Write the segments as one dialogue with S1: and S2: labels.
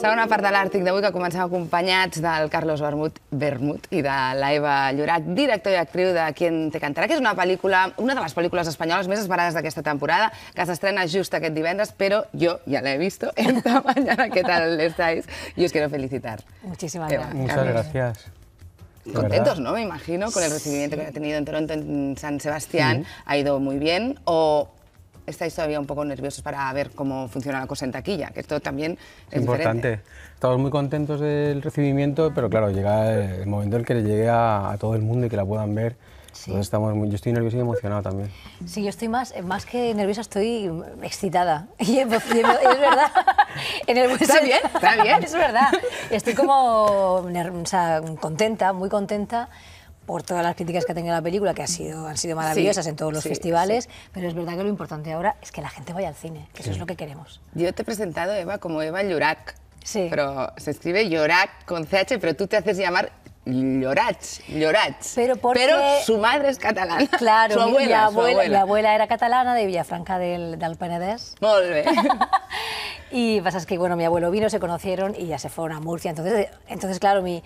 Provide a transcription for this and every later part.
S1: Segona part de l'Àrtic d'avui que comencem acompanyats del Carlos Bermut, Bermut i de l'Eva Llorac, director i actriu de Quien te cantarà, que és una pel·lícula, una de les pel·lícules espanyoles més esperades d'aquesta temporada, que s'estrena just aquest divendres, però jo ja l'he vist esta mañana. ¿Qué tal estáis? Y os quiero felicitar.
S2: Muchísimas
S1: Eva,
S2: gracias.
S3: Muchas gracias.
S1: Contentos. ¿no? Me imagino, con el recibimiento que ha tenido en Toronto, en San Sebastián. Ha ido muy bien. ¿O estáis todavía un poco nerviosos para ver cómo funciona la cosa en taquilla? Que esto también es,
S3: Es importante.
S1: diferente.
S3: Estamos muy contentos del recibimiento, pero claro, llega el momento en que le llegue a, a todo el mundo y que la puedan ver. Entonces estamos muy, yo estoy nervioso y emocionado también.
S2: Sí, yo estoy más, más que nerviosa, estoy excitada. Y, es verdad. En el buen
S1: Está bien, está bien.
S2: es verdad. Estoy como o sea, contenta, muy contenta por todas las críticas que ha tenido la película, que ha sido, han sido maravillosas en todos los
S1: sí,
S2: festivales, pero es verdad que lo importante ahora es que la gente vaya al cine, que eso es lo que queremos.
S1: Yo te he presentado, Eva, como Eva Llorac.
S2: Sí.
S1: Pero se escribe Llorac con CH, pero tú te haces llamar Llorach, Llorach.
S2: Pero porque-
S1: Pero su madre es catalana.
S2: Claro,
S1: su
S2: mi-
S1: abuela,
S2: mi,
S1: su
S2: abuela,
S1: abuela.
S2: mi abuela era catalana de Villafranca del, del Penedès.
S1: Molt bé.
S2: Y pasa es que, bueno, mi abuelo vino, se conocieron y ya se fueron a Murcia. Entonces, entonces claro, mi,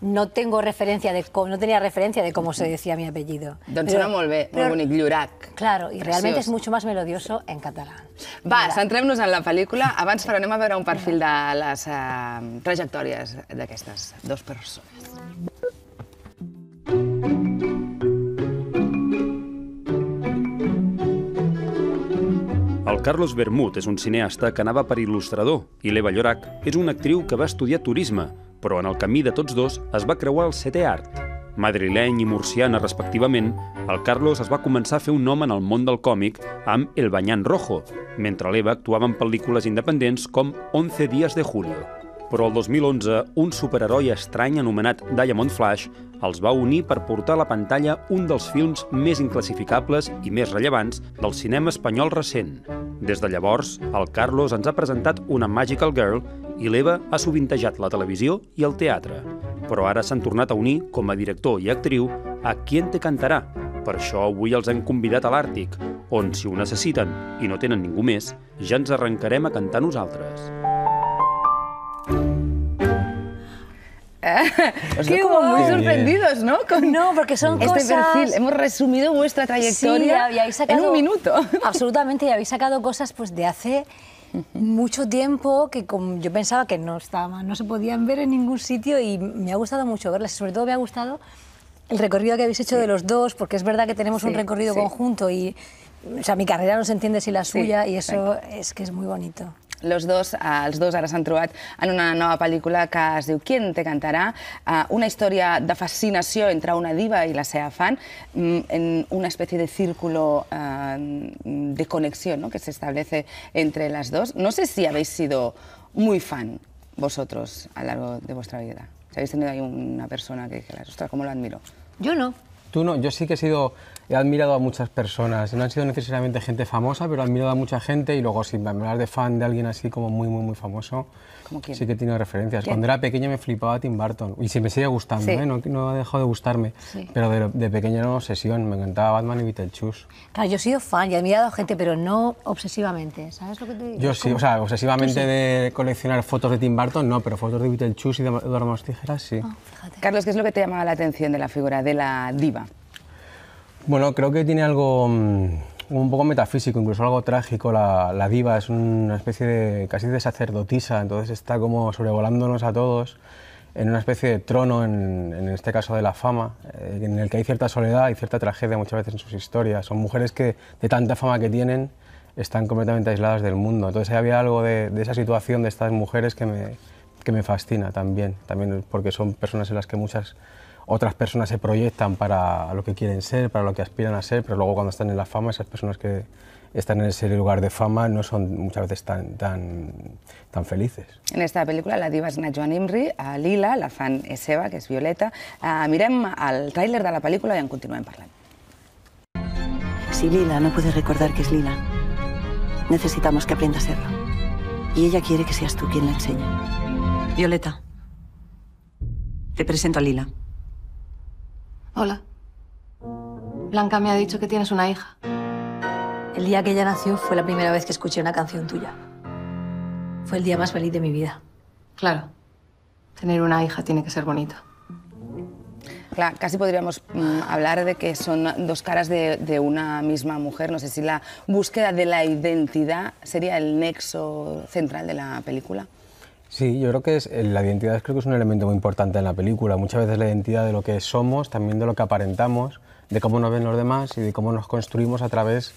S2: no tengo referencia de no tenía referencia de cómo se decía mi apellido.
S1: Doncs
S2: Pero-
S1: sona molt bé,
S2: pero-
S1: molt bonic, Llorac.
S2: Claro, y realmente es mucho más melodioso en catalán.
S1: Va, centrem-nos en la pel·lícula. Abans, però, anem a veure un perfil de les uh, trajectòries d'aquestes dues persones.
S4: Carlos Bermut és un cineasta que anava per il·lustrador i l'Eva Llorac és una actriu que va estudiar turisme, però en el camí de tots dos es va creuar el setè art. Madrileny i murciana, respectivament, el Carlos es va començar a fer un nom en el món del còmic amb El Bañán Rojo, mentre l'Eva actuava en pel·lícules independents com 11 días de julio. Però el 2011, un superheroi estrany anomenat Diamond Flash els va unir per portar a la pantalla un dels films més inclassificables i més rellevants del cinema espanyol recent. Des de llavors, el Carlos ens ha presentat una Magical Girl i l'Eva ha sovintejat la televisió i el teatre. Però ara s'han tornat a unir com a director i actriu a Quien te cantarà. Per això avui els hem convidat a l'Àrtic, on, si ho necessiten i no tenen ningú més, ja ens arrencarem a cantar nosaltres.
S1: Os
S2: ¡Qué
S1: como muy sorprendidos, ¿no? Con
S2: No, porque son
S1: este
S2: cosas...
S1: perfil. Hemos resumido vuestra trayectoria
S2: Sí, sacado-
S1: en un minuto.
S2: Absolutamente, y habéis sacado cosas pues de hace mucho tiempo que como yo pensaba que no estaban, no se podían ver en ningún sitio y me ha gustado mucho verlas. Sobre todo me ha gustado el recorrido que habéis hecho de los dos, porque es verdad que tenemos un
S1: Sí,
S2: recorrido
S1: sí.
S2: conjunto y o sea, mi carrera no se entiende sin la
S1: Sí,
S2: suya y eso es que es muy bonito.
S1: Los dos, eh, els dos ara s'han trobat en una nova pel·lícula que es diu Quien te cantarà, eh, una història de fascinació entre una diva i la seva fan, mm, en una especie de círculo eh, de conexión ¿no? que se establece entre las dos. No sé si habéis sido muy fan vosotros a lo largo de vuestra vida. Si habéis tenido ahí una persona que dijeras, ostras, ¿cómo lo admiro?
S2: Yo no.
S3: Tú no, yo sí que he sido, he admirado a muchas personas, no han sido necesariamente gente famosa, pero he admirado a mucha gente y luego si me hablas de fan de alguien así como muy, muy, muy famoso,
S1: ¿Cómo quién?
S3: sí que he tenido referencias.
S1: ¿Quién?
S3: Cuando era pequeño me flipaba Tim Burton y si me sigue gustando,
S1: Sí.
S3: ¿eh? no, no ha dejado de gustarme,
S2: Sí.
S3: pero de, de pequeño era una obsesión, me encantaba Batman y Beetlejuice.
S2: Claro, yo he sido fan y he admirado a gente, pero no obsesivamente, ¿sabes lo que te digo?
S3: Yo sí,
S2: como-
S3: o sea, obsesivamente de coleccionar fotos de Tim Burton, no, pero fotos de Beetlejuice y de Eduardo Tijeras, sí.
S2: Fíjate.
S1: Carlos, ¿qué es lo que te llamaba la atención de la figura de la diva?
S3: Bueno, creo que tiene algo mm, un poco metafísico, incluso algo trágico. La, diva es una especie de casi de sacerdotisa, entonces está como sobrevolándonos a todos en una especie de trono, en, en este caso de la fama, eh, en el que hay cierta soledad y cierta tragedia muchas veces en sus historias. Son mujeres que de tanta fama que tienen están completamente aisladas del mundo. Entonces había algo de, de esa situación de estas mujeres que me, que me fascina también, también porque son personas en las que muchas otras personas se proyectan para lo que quieren ser, para lo que aspiran a ser, pero luego cuando están en la fama, esas personas que están en ese lugar de fama no son muchas veces tan, tan, tan felices.
S1: En esta pel·lícula la diva és Najwa Nimri, a Lila, la fan és seva, que és Violeta. Uh, mirem el tràiler de la pel·lícula i en continuem parlant.
S5: Si Lila no puede recordar que es Lila, necesitamos que aprenda a serlo. Y ella quiere que seas tú quien la enseñe. Violeta, te presento a Lila.
S6: Hola. Blanca me ha dicho que tienes una hija.
S2: El día que ella nació fue la primera vez que escuché una canción tuya. Fue el día más feliz de mi vida.
S6: Claro. Tener una hija tiene que ser bonito.
S1: Claro, casi podríamos mm, hablar de que son dos caras de, de, una misma mujer. No sé si la búsqueda de la identidad sería el nexo central de la película.
S3: Sí, yo creo que es, eh, la identidad creo que es un elemento muy importante en la película. Muchas veces la identidad de lo que somos, también de lo que aparentamos, de cómo nos ven los demás y de cómo nos construimos a través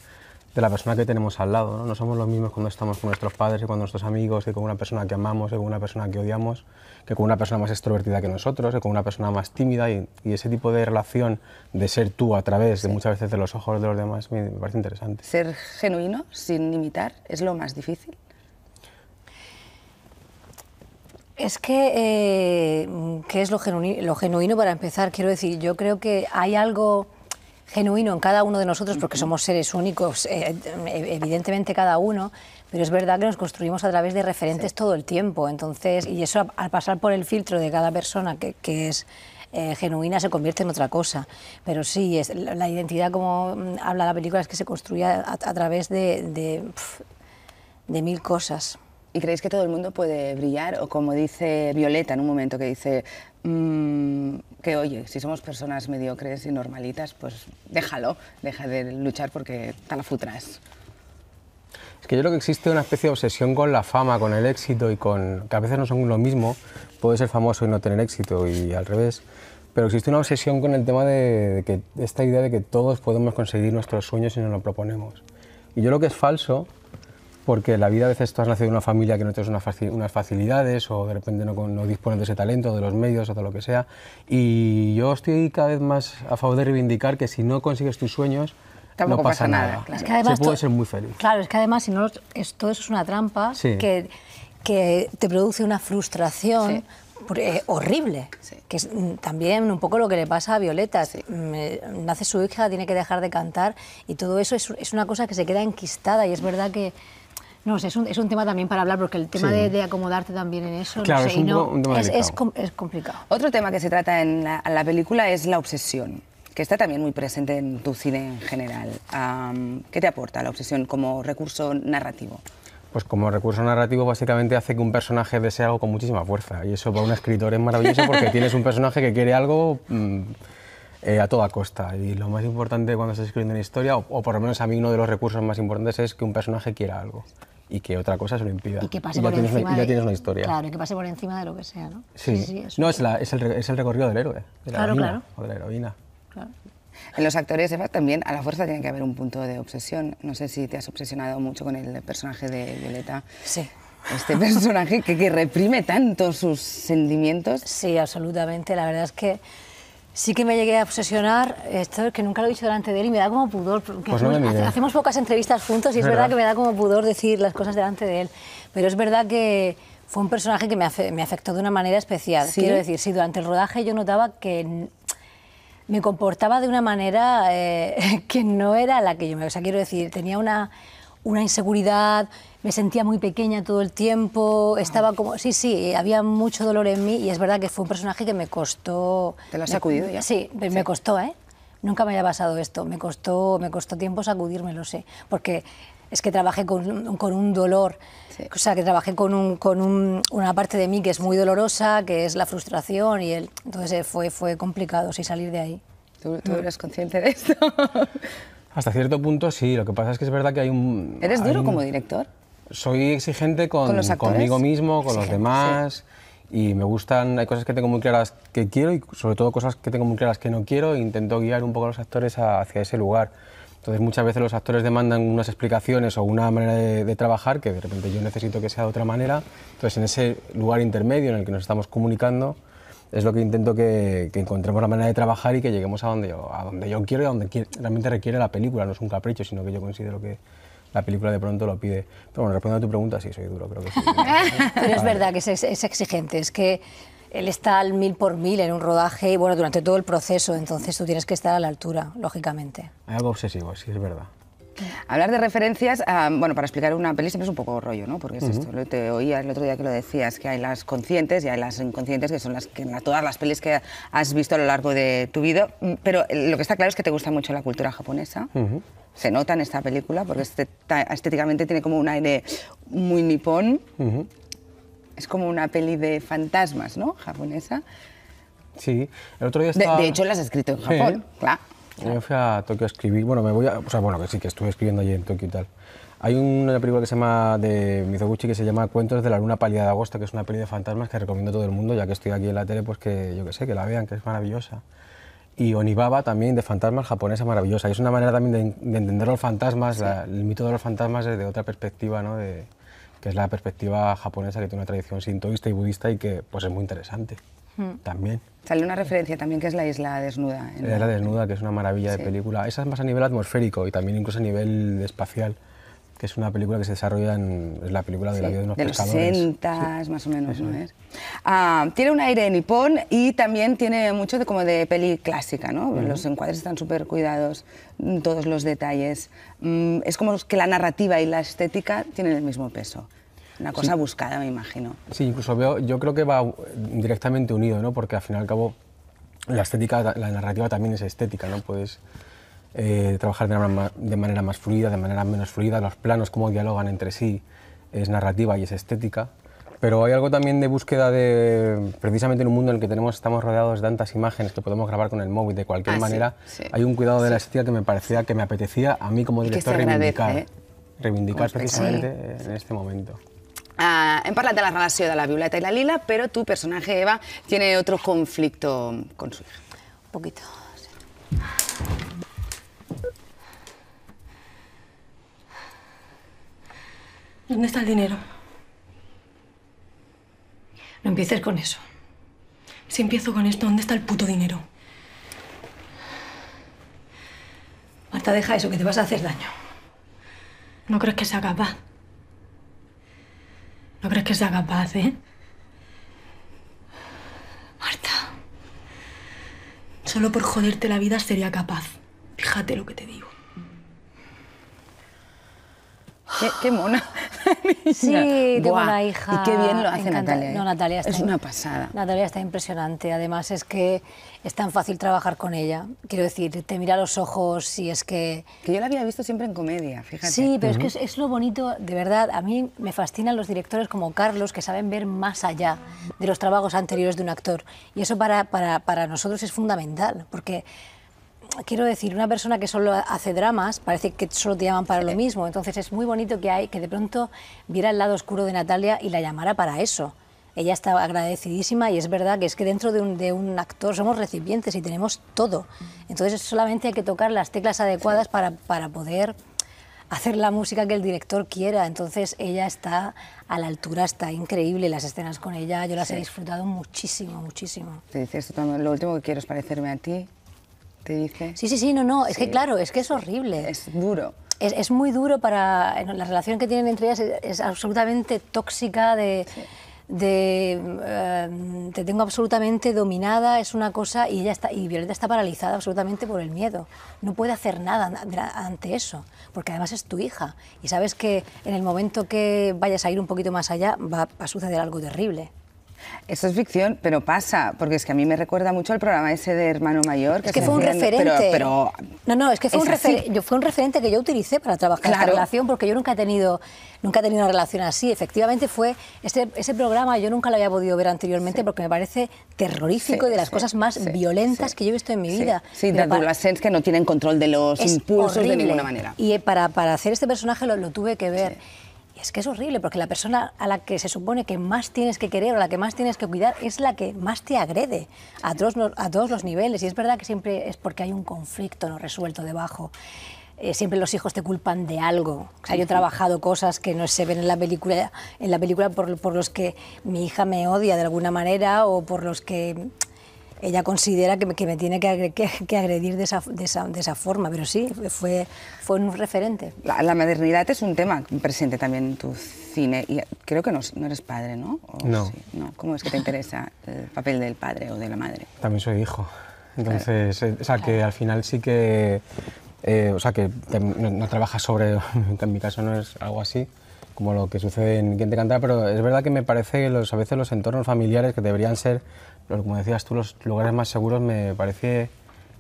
S3: de la persona que tenemos al lado. ¿no? no somos los mismos cuando estamos con nuestros padres y con nuestros amigos, que con una persona que amamos, que con una persona que odiamos, que con una persona más extrovertida que nosotros, que con una persona más tímida. Y, y ese tipo de relación de ser tú a través de muchas veces de los ojos de los demás me, me parece interesante.
S1: Ser genuino sin imitar es lo más difícil.
S2: Es que, eh, ¿qué es lo genuino, lo genuino para empezar? Quiero decir, yo creo que hay algo genuino en cada uno de nosotros, porque somos seres únicos, eh, evidentemente cada uno, pero es verdad que nos construimos a través de referentes sí. todo el tiempo. Entonces, y eso al pasar por el filtro de cada persona que, que es eh, genuina se convierte en otra cosa. Pero sí, es, la, la, identidad, como mm, habla la película, es que se construye a, a través de, de, de mil cosas.
S1: ¿Y creéis que todo el mundo puede brillar? O como dice Violeta en un momento que dice mmm, que, oye, si somos personas mediocres y normalitas, pues déjalo, deja de luchar porque te la futras.
S3: Es que yo creo que existe una especie de obsesión con la fama, con el éxito y con... que a veces no son lo mismo, puede ser famoso y no tener éxito y al revés, pero existe una obsesión con el tema de, de que esta idea de que todos podemos conseguir nuestros sueños si nos lo proponemos. Y yo creo que es falso porque la vida a veces tú has nacido en una familia que no tienes unas facilidades o de repente no, no, dispones de ese talento, de los medios o de lo que sea. Y yo estoy cada vez más a favor de reivindicar que si no consigues tus sueños,
S1: Tampoco
S3: no pasa,
S1: pasa nada.
S3: nada.
S1: Claro.
S2: Es que además
S3: Se puede ser muy feliz.
S2: Claro, es que además si no, es, todo eso es una trampa
S3: Sí.
S2: que, que te produce una frustración.
S1: Sí.
S2: por- eh, horrible,
S1: Sí.
S2: que es mm, también un poco lo que le pasa a Violeta. Mm, eh, nace su hija, tiene que dejar de cantar y todo eso es, es una cosa que se queda enquistada y es verdad que no sé, es un, es un tema también para hablar porque el tema
S3: Sí.
S2: de, de acomodarte también en eso,
S3: Claro,
S2: no
S3: es
S2: sé, y
S3: un
S2: no,
S3: poco- un tema
S2: es, es,
S3: delicado.
S2: com- es complicado.
S1: Otro tema que se trata en la, en la película es la obsesión, que está también muy presente en tu cine en general. ¿Qué te aporta la obsesión como recurso narrativo?
S3: Pues como recurso narrativo básicamente hace que un personaje desee algo con muchísima fuerza y eso para un escritor es maravilloso porque tienes un personaje que quiere algo mm, eh, a toda costa y lo más importante cuando estás escribiendo una historia, o, o por lo menos a mí uno de los recursos más importantes es que un personaje quiera algo y que otra cosa se lo impida.
S2: Y que pase
S3: ya
S2: por
S3: tienes
S2: encima
S3: una, y ya
S2: de-
S3: tienes una historia.
S2: Claro, y que pase por encima de lo que sea, ¿no?
S3: Sí,
S2: eso
S3: no, es, la- es, el, es el recorrido del héroe, de la
S2: Claro,
S3: heroína,
S2: claro.
S3: o de la heroína.
S2: claro.
S1: En los actores, Eva, también a la fuerza tiene que haber un punto de obsesión. No sé si te has obsesionado mucho con el personaje de Violeta.
S2: Sí.
S1: Este personaje que, que reprime tanto sus sentimientos.
S2: Sí, absolutamente. La verdad es que sí que me llegué a obsesionar. Esto es que nunca lo he dicho delante de él y me da como pudor. porque
S3: Pues no
S2: hacemos, hacemos pocas entrevistas juntos y es
S3: Es
S2: verdad
S3: verdad.
S2: que me da como pudor decir las cosas delante de él. Pero es verdad que fue un personaje que me, afe- me afectó de una manera especial.
S1: ¿Sí?
S2: Quiero decir, sí, durante el rodaje yo notaba que me comportaba de una manera eh, que no era la que yo me... O sea, quiero decir, tenía una, una inseguridad, me sentía muy pequeña todo el tiempo, estaba como... Sí, sí, había mucho dolor en mí y es verdad que fue un personaje que me costó...
S1: ¿Te lo has sacudido ya?
S2: Sí, me, me costó, ¿eh? Nunca me había pasado esto, me costó, me costó tiempo sacudirme, lo sé, porque es que trabajé con, un- con un dolor,
S1: Sí.
S2: o sea, que trabajé con, un, con un- una parte de mí que es muy dolorosa, que es la frustración, y el, entonces eh, fue, fue complicado sí, salir de ahí.
S1: ¿Tú, tú eres consciente de esto?
S3: Hasta cierto punto sí, lo que pasa es que es verdad que hay un...
S1: ¿Eres
S3: hay
S1: duro
S3: un-
S1: como director?
S3: Soy exigente con,
S1: ¿Con los actores?
S3: conmigo mismo, con los demás. Y me gustan, hay cosas que tengo muy claras que quiero y sobre todo cosas que tengo muy claras que no quiero e intento guiar un poco a los actores a- hacia ese lugar. Entonces muchas veces los actores demandan unas explicaciones o una manera de, de trabajar que de repente yo necesito que sea de otra manera. Entonces en ese lugar intermedio en el que nos estamos comunicando es lo que intento que, que encontremos la manera de trabajar y que lleguemos a donde yo, a donde yo quiero y a donde quiere- realmente requiere la película. No es un capricho, sino que yo considero que la película de pronto lo pide. Pero bueno, respondiendo a tu pregunta, sí, soy duro, creo que sí.
S2: Pero es verdad que es, es- exigente, es que él está al mil por mil en un rodaje, bueno, durante todo el proceso, entonces tú tienes que estar a la altura, lógicamente.
S3: Hay algo obsesivo, sí, es verdad.
S1: Hablar de referencias, ah, bueno, para explicar una peli siempre es un poco rollo, ¿no? Porque es esto, lo- te oía el otro día que lo decías, que hay las conscientes y hay las inconscientes, que son las que todas las pelis que has visto a lo largo de tu vida. Mm, Pero eh, lo que está claro es que te gusta mucho la cultura japonesa. se nota en esta película porque este- estéticamente tiene como un aire muy nipón. Es como una peli de fantasmas, ¿no? Japonesa.
S3: Sí, el otro día estaba...
S1: de hecho, la has escrito en
S3: Sí.
S1: Japón, claro.
S3: Yo fui a Tokio a escribir, bueno, me voy a, o sea, bueno, que sí, que estuve escribiendo allí en Tokio y tal. Hay una película que se llama, de Mizoguchi, que se llama Cuentos de la luna pálida de agosto, que es una peli de fantasmas que recomiendo a todo el mundo, ya que estoy aquí en la tele, pues que yo que sé, que la vean, que es maravillosa. Y Onibaba también, de fantasmas japonesa, maravillosa. Y es una manera también de, de entender los fantasmas, la- el mito de los fantasmas desde otra perspectiva, ¿no? De, que es la perspectiva japonesa, que tiene una tradición sintoísta y budista y que pues es muy interesante también.
S1: Sale una referencia también que es la isla desnuda. en
S3: La Isla desnuda, que es una maravilla
S1: Sí.
S3: de película. Esa es más a nivel atmosférico y también incluso a nivel espacial, que es una película que se desarrolla en es la película de la
S1: Sí,
S3: vida de unos
S1: de los
S3: pescadores.
S1: 60 más o menos, ¿no es? Ah, tiene un aire nipón y también tiene mucho de, como de peli clásica, ¿no? Los encuadres están súper cuidados, todos los detalles. Mm, es como que la narrativa y la estética tienen el mismo peso. Una cosa buscada, me imagino.
S3: Sí, incluso veo, yo creo que va directamente unido, ¿no? Porque al fin y al cabo la estética, la narrativa también es estética, ¿no? Puedes eh, trabajar de, una ma- de manera más fluida, de manera menos fluida, los planos, cómo dialogan entre sí, es narrativa y es estética. Pero hay algo también de búsqueda de, precisamente en un mundo en el que tenemos, estamos rodeados de tantas imágenes que podemos grabar con el móvil de cualquier
S1: Ah, sí,
S3: manera,
S1: sí.
S3: hay un cuidado de la estética que me parecía, que me apetecía a mí como director reivindicar,
S1: ¿eh?
S3: reivindicar precisamente en este momento.
S1: Ah, hem parlat de la relació de la Violeta i la Lila, però tu, personatge Eva, tiene otro conflicto con su hija.
S2: Un poquito.
S7: ¿Dónde está el dinero?
S2: No empieces con eso.
S7: Si empiezo con esto, ¿dónde está el puto dinero?
S2: Marta, deja eso, que te vas a hacer daño.
S7: ¿No crees que sea capaz? ¿No crees que sea capaz, eh? Marta. Solo por joderte la vida sería capaz. Fíjate lo que te digo.
S1: Qué, qué mona.
S2: Sí, tengo
S1: Buah,
S2: una hija.
S1: Y qué bien lo hace
S2: encanta-
S1: Natalia. ¿eh?
S2: No, Natalia está
S1: Es una pasada.
S2: Natalia está impresionante. Además, es que es tan fácil trabajar con ella. Quiero decir, te mira a los ojos y es que.
S1: Que yo la había visto siempre en comedia, fíjate.
S2: Sí, pero es que es, es lo bonito, de verdad. A mí me fascinan los directores como Carlos que saben ver más allá de los trabajos anteriores de un actor. Y eso para, para, para nosotros es fundamental, porque quiero decir, una persona que solo hace dramas, parece que solo te llaman para lo mismo. Entonces es muy bonito que, hay, que de pronto viera el lado oscuro de Natalia y la llamara para eso. Ella está agradecidísima y es verdad que es que dentro de un, de un actor somos recipientes y tenemos todo. Entonces solamente hay que tocar las teclas adecuadas para, para poder hacer la música que el director quiera. Entonces ella está a la altura, está increíble. Las escenas con ella yo las he disfrutado muchísimo, muchísimo.
S1: Te dice esto también, lo último que quiero es parecerme a ti. Te dice.
S2: Sí, sí, sí, no, no, es que claro, es que es horrible.
S1: Es duro.
S2: Es, es muy duro para... La relación que tienen entre ellas es, es absolutamente tóxica, de... de, eh, te tengo absolutamente dominada, es una cosa, y, ella está, y Violeta está paralizada absolutamente por el miedo. No puede hacer nada an- ante eso, porque además es tu hija. Y sabes que en el momento que vayas a ir un poquito más allá, va, va a suceder algo terrible.
S1: Esto es ficción, pero pasa, porque es que a mí me recuerda mucho al programa ese de Hermano Mayor.
S2: Es que fue un referente.
S1: Pero, pero
S2: no, no, es que fue, un, refer- yo- fue un referente que yo utilicé para trabajar esta
S1: Claro.
S2: relación, porque yo nunca he tenido, nunca he tenido una relación así. Efectivamente fue ese, ese programa, yo nunca lo había podido ver anteriormente porque me parece terrorífico
S1: Sí,
S2: y de las
S1: sí,
S2: cosas más violentas que yo he visto en mi vida.
S1: Sí, de adolescentes que no tienen control de los impulsos de ninguna manera.
S2: Y eh, para, para hacer este personaje lo, lo tuve que ver. Y es que es horrible, porque la persona a la que se supone que más tienes que querer o a la que más tienes que cuidar es la que más te agrede a todos, los- a todos los niveles. Y es verdad que siempre es porque hay un conflicto no resuelto debajo. Eh, siempre los hijos te culpan de algo. O sea, yo he trabajado cosas que no se ven en la película, en la película por, por los que mi hija me odia de alguna manera o por los que ella considera que me, que me tiene que, agre- que- que agredir de esa, de, esa, de esa forma, pero sí, fue, fue un referente.
S1: La, la maternidad es un tema presente también en tu cine. Y creo que no, no eres padre, ¿no? ¿O
S3: No.
S1: sí? no. ¿Cómo es que te interesa el papel del padre o de la madre?
S3: También soy hijo. Entonces, eh, o sea, que al final sí que, eh, o sea, que te- no, no trabajas sobre, en mi caso no es algo así, como lo que sucede en Quien te canta, pero es verdad que me parece que los, a veces los entornos familiares que deberían ser, como decías tú, los lugares más seguros, me parece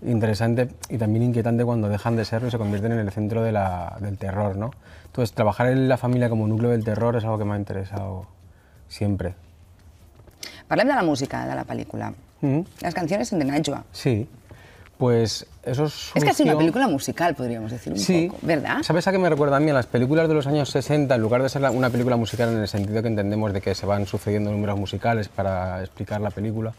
S3: interesante y también inquietante cuando dejan de serlo y se convierten en el centro de la- del terror, ¿no? Entonces, trabajar en la familia como núcleo del terror es algo que me ha interesado siempre.
S1: Parlem de la música de la pel·lícula.
S3: Mm,
S1: Las canciones son de Najwa.
S3: Sí, pues eso es
S1: Es casi una película musical, podríamos decir un
S3: Sí,
S1: poco, ¿verdad?
S3: ¿Sabes a qué me recuerda a mí? A las películas de los años 60, en lugar de ser una película musical en el sentido que entendemos de que se van sucediendo números musicales para explicar la película,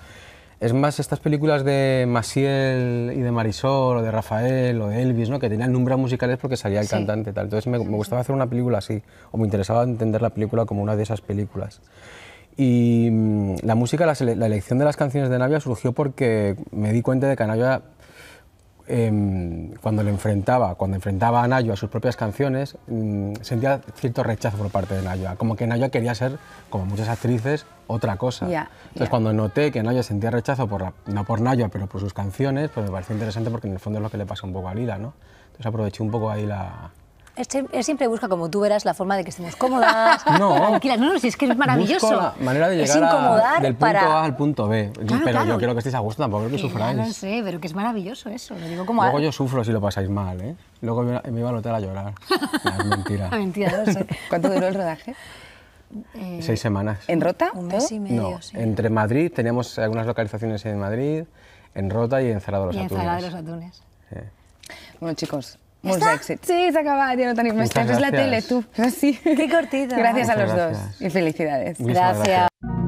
S3: es más estas películas de Maciel y de Marisol, o de Rafael, o de Elvis, ¿no? que tenían números musicales porque salía el
S1: Sí.
S3: cantante tal. Entonces me, me gustaba hacer una película así, o me interesaba entender la película como una de esas películas. Y mm, la música, la, la elección de las canciones de Navia surgió porque me di cuenta de que Navia em, cuando le enfrentaba, cuando enfrentaba a Nayo a sus propias canciones, mm, sentía cierto rechazo por parte de Nayo. Como que Nayo quería ser, como muchas actrices, otra cosa.
S1: Ya,
S3: Entonces
S1: ya.
S3: cuando noté que Nayo sentía rechazo, por la- no por Nayo, pero por sus canciones, pues me pareció interesante porque en el fondo es lo que le pasa un poco a Lila, ¿no? Entonces aproveché un poco ahí la...
S2: Él, siem- él siempre busca, como tú verás, la forma de que estemos cómodas,
S3: No.
S2: tranquilas. No, no, si es que es maravilloso.
S3: Busco la manera de
S2: es
S3: llegar a-
S2: incomodar
S3: del punto
S2: para...
S3: A al punto B.
S2: Claro,
S3: pero
S2: claro.
S3: yo quiero que estéis a gusto, tampoco quiero que sufráis.
S2: lo sé, pero que es maravilloso eso. Lo digo como...
S3: Luego
S2: a-
S3: yo sufro si lo pasáis mal, ¿eh? Luego me me iba al hotel a llorar. No, es mentira.
S2: Mentira, lo sé.
S1: ¿Cuánto duró el rodaje?
S2: Eh,
S3: Seis semanas.
S1: ¿En Rota?
S2: un mes y medio,
S3: No,
S2: sí.
S3: entre Madrid, teníamos algunas localizaciones en Madrid, en Rota y en Zara de los
S2: y en
S3: Atunes.
S2: Zara de los Atunes.
S3: Sí.
S1: Bueno, chicos, molts
S2: està?
S1: èxits. Sí, s'ha acabat, ja no tenim més
S3: Muchas
S1: temps. És la
S3: gracias.
S1: tele, tu. És així.
S2: Qué cortita.
S1: Gracias a
S3: Muchas
S1: los
S3: gracias.
S1: dos y felicidades.
S3: Muchísimas
S2: Gracias.